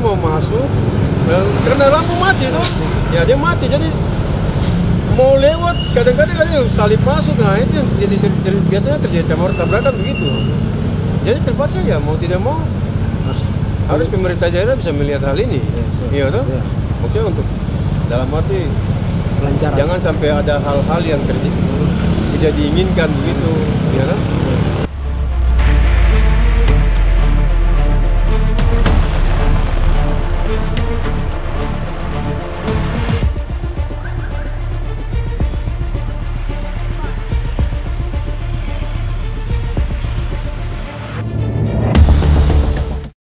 mau masuk karena lampu mati tuh ya dia mati. Jadi mau lewat kadang-kadang kan salib masuk. Nah itu yang jadi ter, ter- biasanya terjadi tabrak tabrakan begitu. Jadi terpaksa ya mau tidak mau harus pemerintah daerah bisa melihat hal ini. Iya toh iya. maksudnya untuk dalam arti Lancaran. jangan sampai ada hal-hal yang terjadi tidak diinginkan begitu ya kan?